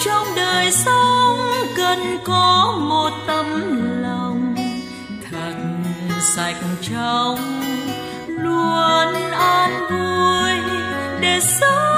trong đời sống cần có một tấm lòng thật sạch trong luôn an vui để sống.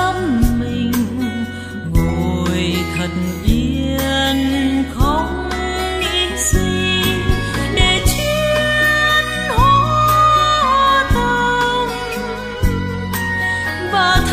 tâm mình ngồi thật yên không nghĩ gì để chuyến hóa tâm và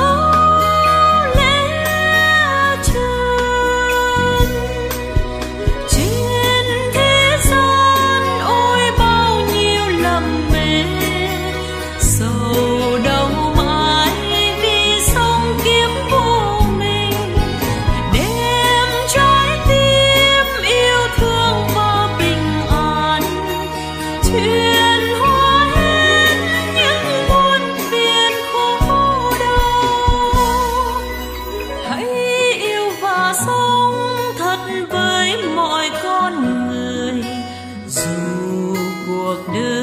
hãy yêu và sống thật với mọi con người. Dù cuộc đời